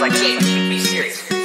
like, Jay, be serious.